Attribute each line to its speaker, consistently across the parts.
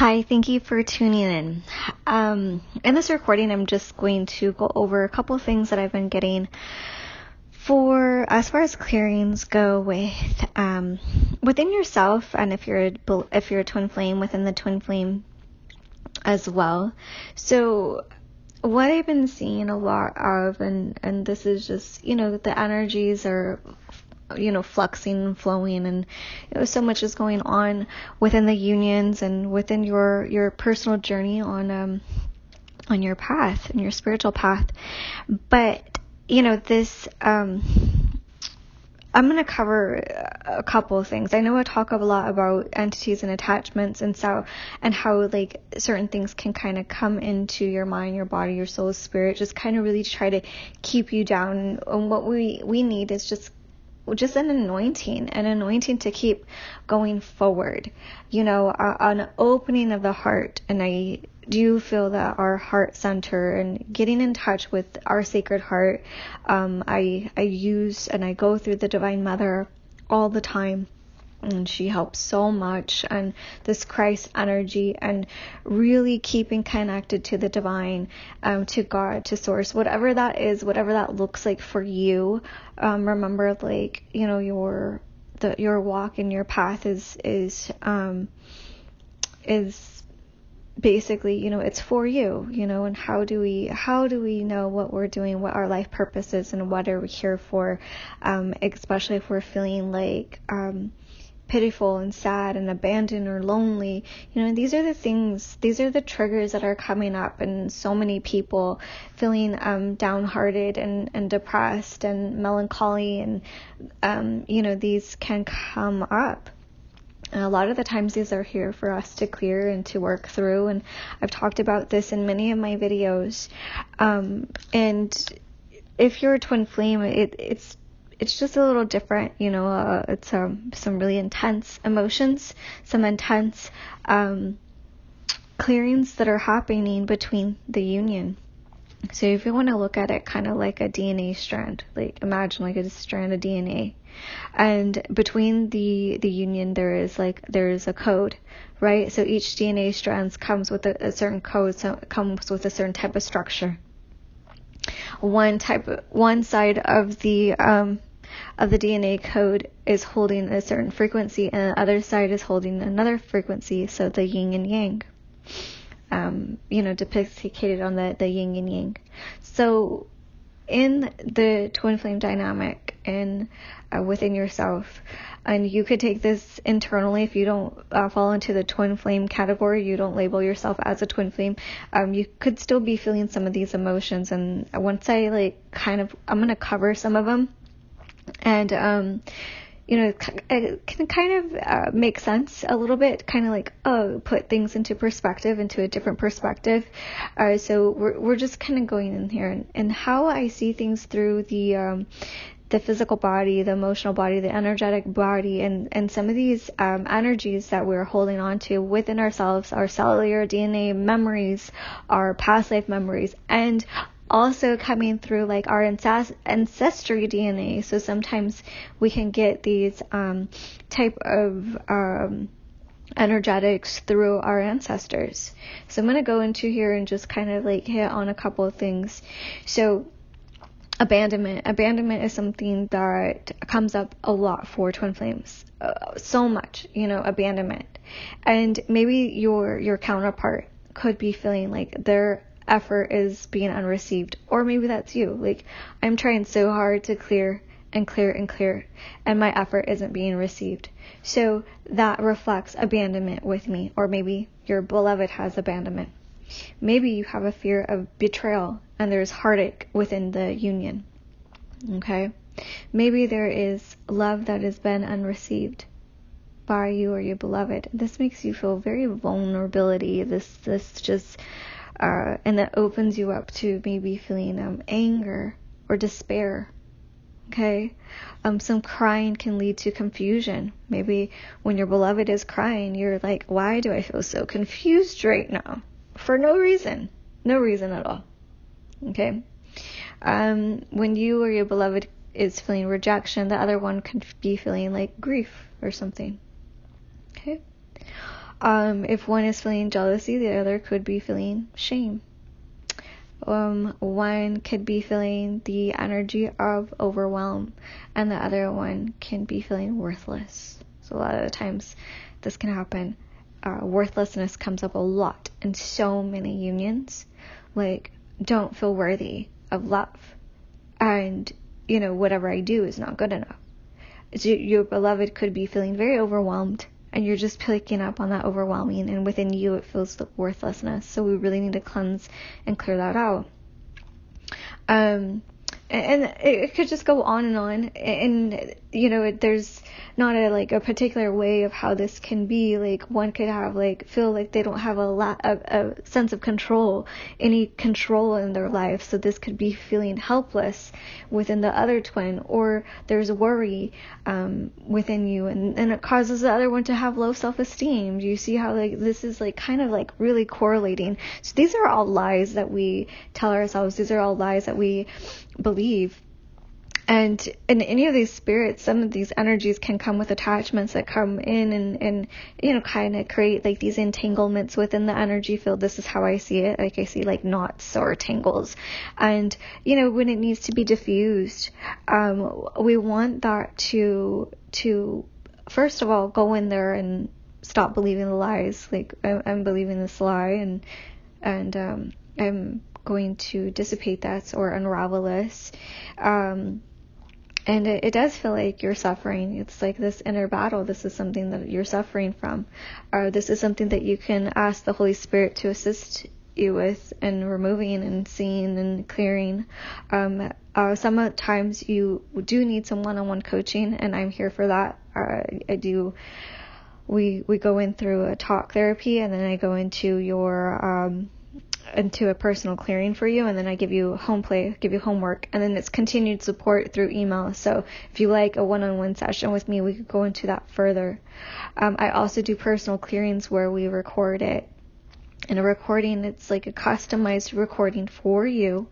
Speaker 1: Hi, thank you for tuning in. Um, in this recording, I'm just going to go over a couple of things that I've been getting for as far as clearings go with um, within yourself, and if you're a, if you're a twin flame within the twin flame as well. So what I've been seeing a lot of, and and this is just you know the energies are you know fluxing and flowing and you know, so much is going on within the unions and within your your personal journey on um on your path and your spiritual path but you know this um I'm going to cover a couple of things. I know I talk a lot about entities and attachments and so and how like certain things can kind of come into your mind, your body, your soul, spirit, just kind of really try to keep you down. And what we we need is just just an anointing, an anointing to keep going forward. You know, an opening of the heart. And I do feel that our heart center and getting in touch with our sacred heart, um, I I use and I go through the Divine Mother all the time and she helps so much and this christ energy and really keeping connected to the divine um, to god to source whatever that is whatever that looks like for you um, remember like you know your the your walk and your path is is um is basically you know it's for you you know and how do we how do we know what we're doing what our life purpose is and what are we here for um especially if we're feeling like um pitiful and sad and abandoned or lonely. You know, these are the things, these are the triggers that are coming up, and so many people feeling um, downhearted and, and depressed and melancholy, and um, you know, these can come up. And a lot of the times these are here for us to clear and to work through, and I've talked about this in many of my videos. Um, and if you're a twin flame, it, it's it's just a little different, you know. Uh, it's um, some really intense emotions, some intense um, clearings that are happening between the union. So if you want to look at it kind of like a DNA strand, like imagine like a strand of DNA, and between the the union there is like there is a code, right? So each DNA strand comes with a, a certain code, so it comes with a certain type of structure. One type, one side of the um, of the DNA code is holding a certain frequency and the other side is holding another frequency, so the yin and yang. Um, you know, depicted on the, the yin and yang. So in the twin flame dynamic and uh, within yourself, and you could take this internally if you don't uh, fall into the twin flame category, you don't label yourself as a twin flame, um, you could still be feeling some of these emotions. And once I like kind of, I'm gonna cover some of them and um, you know, it can kind of uh, make sense a little bit, kind of like, oh, put things into perspective, into a different perspective. Uh, so we're, we're just kind of going in here and, and how I see things through the, um, the physical body, the emotional body, the energetic body, and, and some of these um, energies that we're holding on to within ourselves, our cellular DNA memories, our past life memories, and also coming through like our ancestry DNA. So sometimes we can get these um, type of um, energetics through our ancestors. So I'm gonna go into here and just kind of like hit on a couple of things. So abandonment. Abandonment is something that comes up a lot for twin flames. Uh, so much, you know, abandonment. And maybe your your counterpart could be feeling like they're effort is being unreceived. Or maybe that's you. Like, I'm trying so hard to clear and clear and clear, and my effort isn't being received. So that reflects abandonment with me. Or maybe your beloved has abandonment. Maybe you have a fear of betrayal and there's heartache within the union. Okay? Maybe there is love that has been unreceived by you or your beloved. This makes you feel very vulnerability. This this just uh, and that opens you up to maybe feeling um, anger or despair. Okay, um, some crying can lead to confusion. Maybe when your beloved is crying, you're like, "Why do I feel so confused right now?" For no reason, no reason at all. Okay, um, when you or your beloved is feeling rejection, the other one could be feeling like grief or something. Okay. Um, if one is feeling jealousy, the other could be feeling shame. Um, one could be feeling the energy of overwhelm, and the other one can be feeling worthless. So, a lot of the times, this can happen. Uh, worthlessness comes up a lot in so many unions. Like, don't feel worthy of love. And, you know, whatever I do is not good enough. Your beloved could be feeling very overwhelmed and you're just picking up on that overwhelming and within you it feels the worthlessness. So we really need to cleanse and clear that out. Um and it could just go on and on. And you know there's not a like a particular way of how this can be like one could have like feel like they don't have a lot of a sense of control any control in their life so this could be feeling helpless within the other twin or there's worry um, within you and, and it causes the other one to have low self-esteem. Do you see how like this is like kind of like really correlating? So these are all lies that we tell ourselves. These are all lies that we believe and in any of these spirits some of these energies can come with attachments that come in and and you know kind of create like these entanglements within the energy field. This is how i see it. Like i see like knots or tangles. And you know when it needs to be diffused um we want that to to first of all go in there and stop believing the lies. Like i'm, I'm believing this lie and and um i'm going to dissipate that or unravel this. Um and it, it, does feel like you're suffering. It's like this inner battle. This is something that you're suffering from, or this is something that you can ask the Holy Spirit to assist you with and removing and seeing and clearing. Um, uh, sometimes you do need some one-on-one coaching, and I'm here for that. Uh, I do. We we go in through a talk therapy, and then I go into your um, into a personal clearing for you and then I give you home play, give you homework, and then it's continued support through email. So if you like a one-on-one session with me, we could go into that further. Um, I also do personal clearings where we record it. In a recording, it's like a customized recording for you.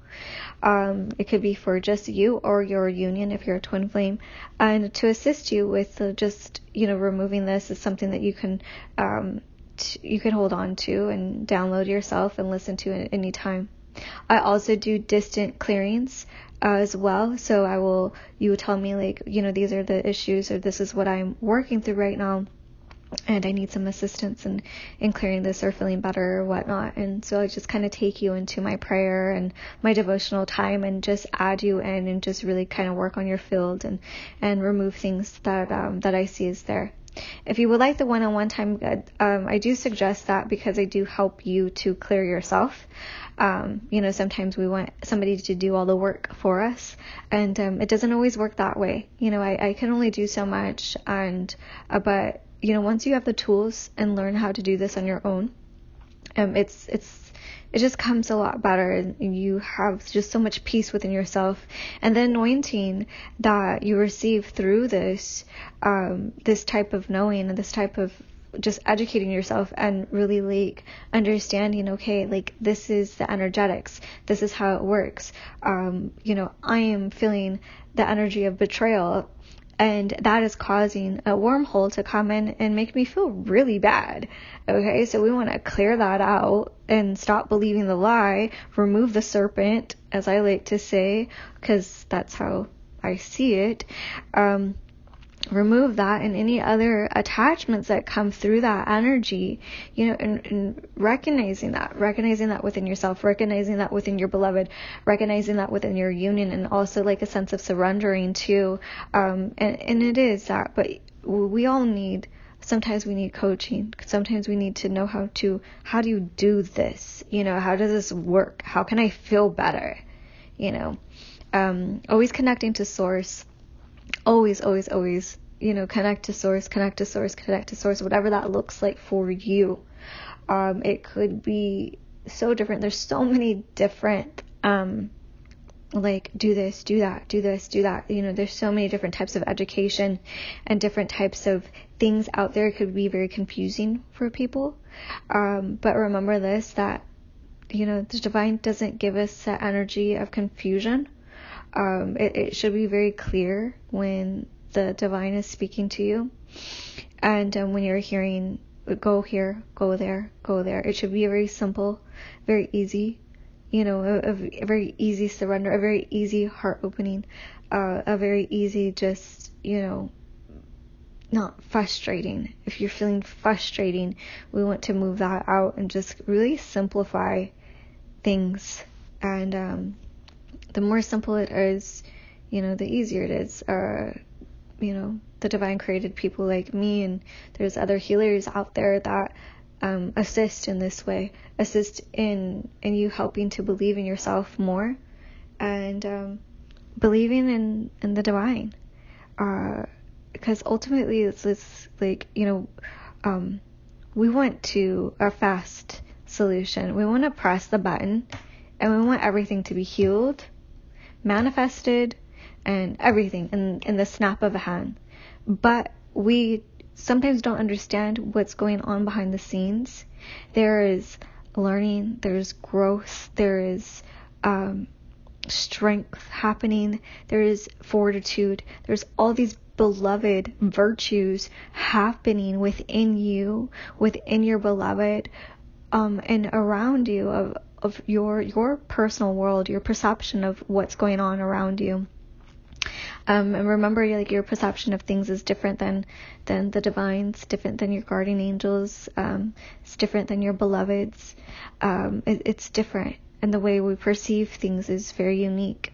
Speaker 1: Um, it could be for just you or your union if you're a twin flame, and to assist you with uh, just you know removing this is something that you can um, you can hold on to and download yourself and listen to it anytime. I also do distant clearings as well. So I will, you tell me like, you know, these are the issues or this is what I'm working through right now. And I need some assistance in, in clearing this or feeling better or whatnot. And so I just kind of take you into my prayer and my devotional time and just add you in and just really kind of work on your field and, and remove things that, um, that I see is there. If you would like the one on one time, um, I do suggest that because I do help you to clear yourself. Um, you know, sometimes we want somebody to do all the work for us, and um, it doesn't always work that way. You know, I, I can only do so much, and uh, but you know, once you have the tools and learn how to do this on your own, um, it's it's it just comes a lot better and you have just so much peace within yourself. And the anointing that you receive through this um, this type of knowing and this type of just educating yourself and really like understanding okay like this is the energetics. This is how it works. Um you know i am feeling the energy of betrayal and that is causing a wormhole to come in and make me feel really bad. Okay, so we want to clear that out and stop believing the lie, remove the serpent, as I like to say, because that's how I see it. Um, remove that and any other attachments that come through that energy, you know, and, and, recognizing that, recognizing that within yourself, recognizing that within your beloved, recognizing that within your union, and also like a sense of surrendering to, um, and, and it is that, but we all need, sometimes we need coaching. Sometimes we need to know how to, how do you do this? You know, how does this work? How can I feel better? You know, um, always connecting to source always, always, always, you know, connect to source, connect to source, connect to source, whatever that looks like for you. Um, it could be so different. There's so many different, um, like do this, do that, do this, do that. You know, there's so many different types of education and different types of things out there. It could be very confusing for people. Um, but remember this that, you know, the divine doesn't give us that energy of confusion um, it, it should be very clear when the divine is speaking to you and um, when you're hearing go here, go there, go there. It should be very simple, very easy, you know, a, a very easy surrender, a very easy heart opening, uh, a very easy just, you know, not frustrating. If you're feeling frustrating, we want to move that out and just really simplify things. And um, the more simple it is, you know, the easier it is. Uh, you know, the divine created people like me, and there's other healers out there that um, assist in this way, assist in in you helping to believe in yourself more, and um, believing in in the divine. Uh, because ultimately it's this like you know um, we want to a fast solution we want to press the button and we want everything to be healed manifested and everything in, in the snap of a hand. But we sometimes don't understand what's going on behind the scenes. There is learning there's growth there is um, strength happening there is fortitude there's all these beloved virtues happening within you, within your beloved, um, and around you of, of your your personal world, your perception of what's going on around you. Um, and remember, like your perception of things is different than than the divines, different than your guardian angels. Um, it's different than your beloveds. Um, it, it's different, and the way we perceive things is very unique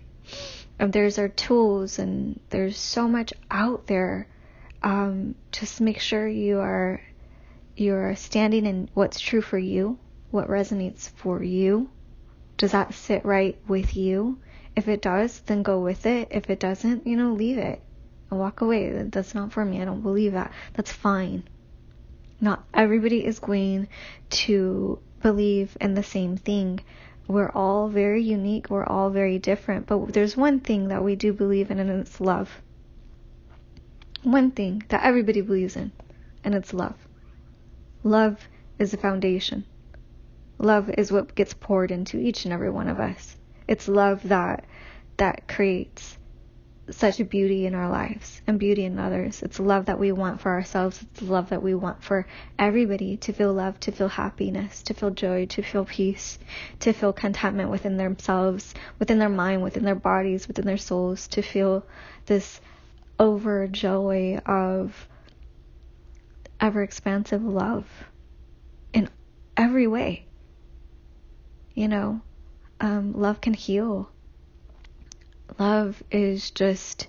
Speaker 1: there's our tools and there's so much out there. Um, just make sure you are you are standing in what's true for you, what resonates for you. Does that sit right with you? If it does, then go with it. If it doesn't, you know, leave it and walk away. That's not for me. I don't believe that. That's fine. Not everybody is going to believe in the same thing we're all very unique, we're all very different, but there's one thing that we do believe in, and it's love. One thing that everybody believes in, and it's love. Love is the foundation. Love is what gets poured into each and every one of us. It's love that that creates such a beauty in our lives and beauty in others. It's love that we want for ourselves. It's love that we want for everybody to feel love, to feel happiness, to feel joy, to feel peace, to feel contentment within themselves, within their mind, within their bodies, within their souls, to feel this overjoy of ever expansive love in every way. You know, um, love can heal Love is just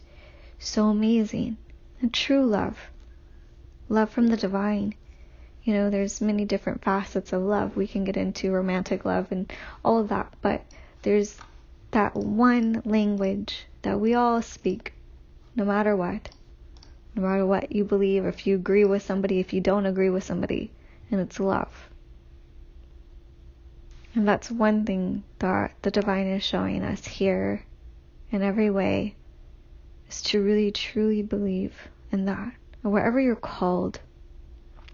Speaker 1: so amazing. And true love. Love from the divine. You know, there's many different facets of love. We can get into romantic love and all of that, but there's that one language that we all speak, no matter what. No matter what you believe, if you agree with somebody, if you don't agree with somebody, and it's love. And that's one thing that the divine is showing us here in every way is to really truly believe in that. wherever you're called,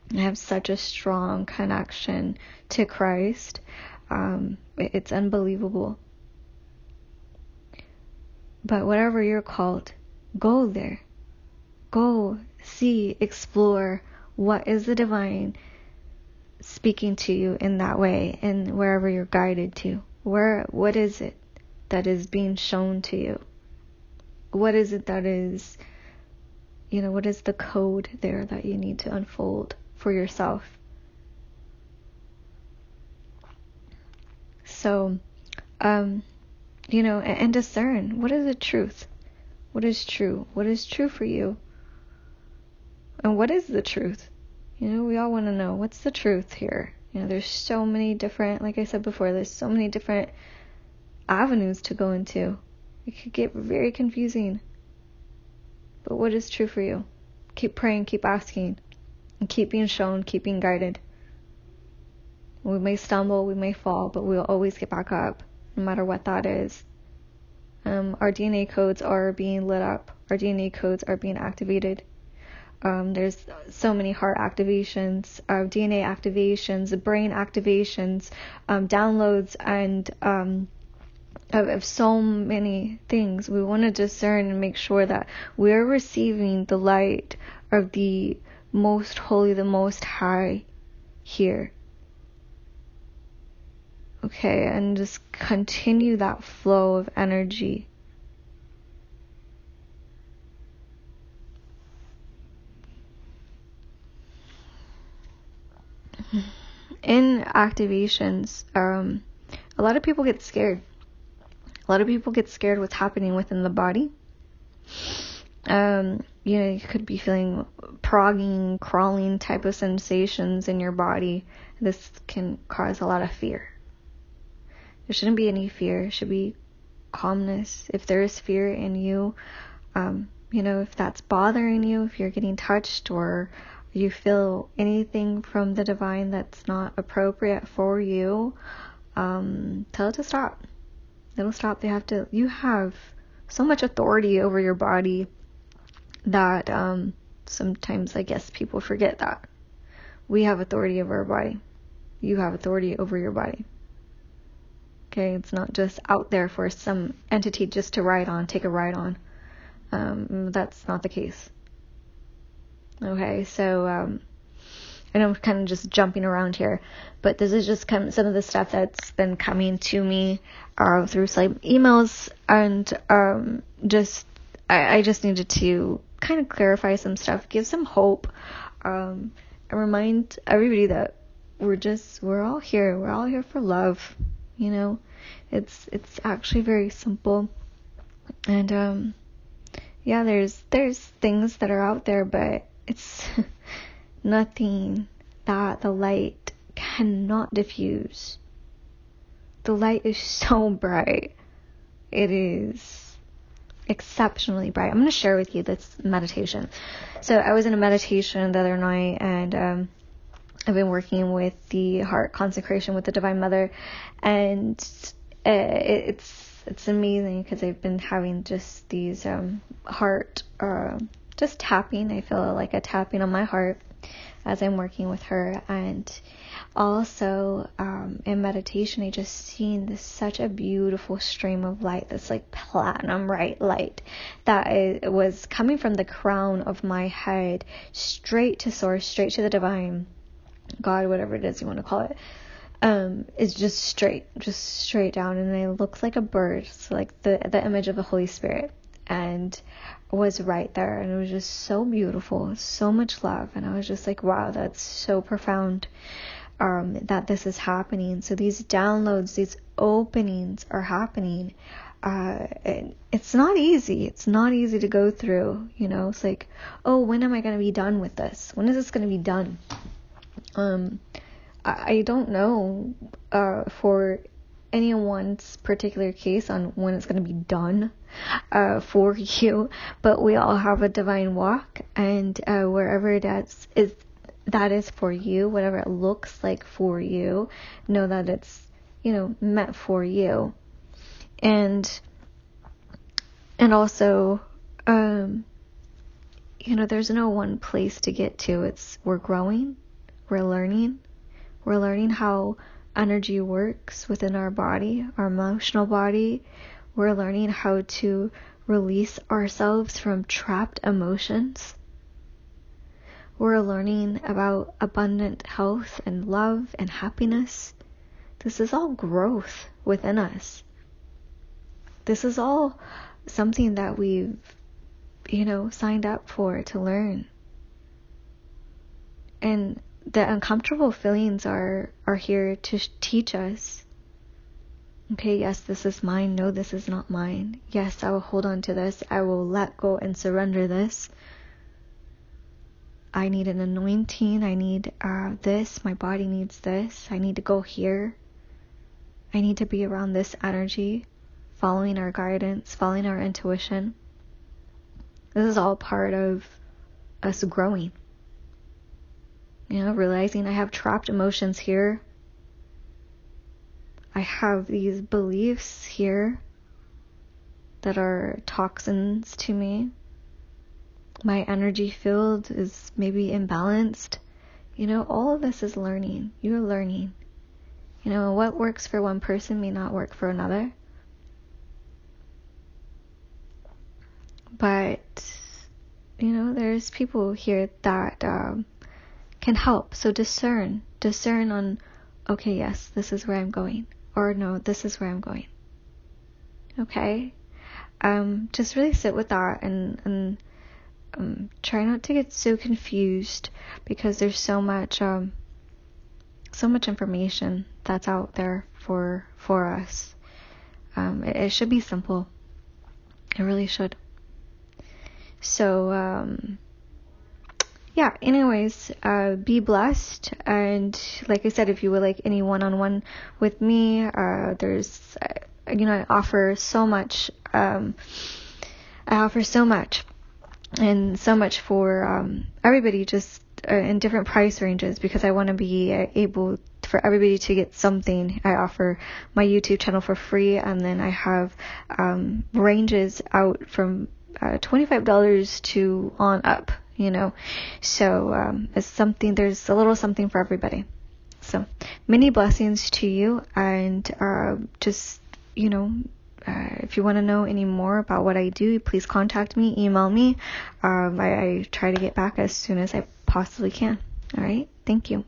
Speaker 1: and have such a strong connection to Christ, um, it's unbelievable. But whatever you're called, go there. Go see, explore what is the divine speaking to you in that way and wherever you're guided to. Where what is it? that is being shown to you? What is it that is, you know, what is the code there that you need to unfold for yourself? So, um, you know, and, and discern what is the truth? What is true? What is true for you? And what is the truth? You know, we all want to know what's the truth here. You know, there's so many different, like I said before, there's so many different avenues to go into. It could get very confusing. But what is true for you? Keep praying, keep asking, and keep being shown, keep being guided. We may stumble, we may fall, but we'll always get back up, no matter what that is. Um, our DNA codes are being lit up, our DNA codes are being activated. Um, there's so many heart activations, uh, DNA activations, brain activations, um, downloads, and um, of, of so many things. We want to discern and make sure that we're receiving the light of the most holy, the most high here. Okay, and just continue that flow of energy. In activations, um, a lot of people get scared. A lot of people get scared what's happening within the body. Um, you know, you could be feeling progging, crawling type of sensations in your body. This can cause a lot of fear. There shouldn't be any fear. It should be calmness. If there is fear in you, um, you know, if that's bothering you, if you're getting touched or you feel anything from the divine that's not appropriate for you, um, tell it to stop. It'll stop. They have to, you have so much authority over your body that um, sometimes I guess people forget that. We have authority over our body. You have authority over your body. Okay, it's not just out there for some entity just to ride on, take a ride on. Um, that's not the case. Okay, so um, I know I'm kind of just jumping around here, but this is just kind of some of the stuff that's been coming to me uh, through some emails, and um, just I, I, just needed to kind of clarify some stuff, give some hope, um, and remind everybody that we're just we're all here. We're all here for love. You know, it's it's actually very simple, and um, yeah, there's there's things that are out there, but it's nothing that the light cannot diffuse. The light is so bright. It is exceptionally bright. I'm going to share with you this meditation. So I was in a meditation the other night and um, I've been working with the heart consecration with the Divine Mother and uh, it's it's amazing because I've been having just these um, heart uh, just tapping. I feel like a tapping on my heart as I'm working with her. And also um, in meditation, I just seen this such a beautiful stream of light, this like platinum right light that it was coming from the crown of my head straight to source, straight to the divine God, whatever it is you want to call it. Um, is just straight, just straight down, and it looks like a bird, so like the the image of the Holy Spirit and was right there and it was just so beautiful so much love and i was just like wow that's so profound um, that this is happening. So these downloads these openings are happening uh, it's not easy. It's not easy to go through you know? It's like oh when am i going to be done with this? When is this going to be done? Um I, I don't know uh, for anyone's particular case on when it's going to be done uh, for you, but we all have a divine walk, and uh, wherever that's is that is for you, whatever it looks like for you, know that it's you know meant for you, and and also um, you know there's no one place to get to. It's we're growing, we're learning, we're learning how energy works within our body, our emotional body. We're learning how to release ourselves from trapped emotions. We're learning about abundant health and love and happiness. This is all growth within us. This is all something that we've, you know, signed up for to learn. And the uncomfortable feelings are are here to teach us okay yes this is mine no this is not mine. Yes i will hold on to this i will let go and surrender this. I need an anointing i need uh, this my body needs this i need to go here. I need to be around this energy following our guidance following our intuition. This is all part of us growing you know, realizing I have trapped emotions here. I have these beliefs here that are toxins to me. My energy field is maybe imbalanced. You know, all of this is learning. You're learning. You know, what works for one person may not work for another. But, you know, there's people here that um, can help. So discern, discern on, okay, yes, this is where I'm going, or no, this is where I'm going. Okay? Um, just really sit with that and, and, um, try not to get so confused because there's so much, um, so much information that's out there for, for us. Um, it, it should be simple. It really should. So, um, yeah, anyways, uh, be blessed. And like I said, if you would like any one on one with me, uh, there's, uh, you know, I offer so much, um, I offer so much and so much for, um, everybody just uh, in different price ranges because I want to be able for everybody to get something. I offer my YouTube channel for free and then I have, um, ranges out from, uh, $25 to on up you know. So um, it's something. There's a little something for everybody. So many blessings to you, and uh, just you know. Uh, if you want to know any more about what I do, please contact me, email me. Um, I, I try to get back as soon as I possibly can. All right. Thank you.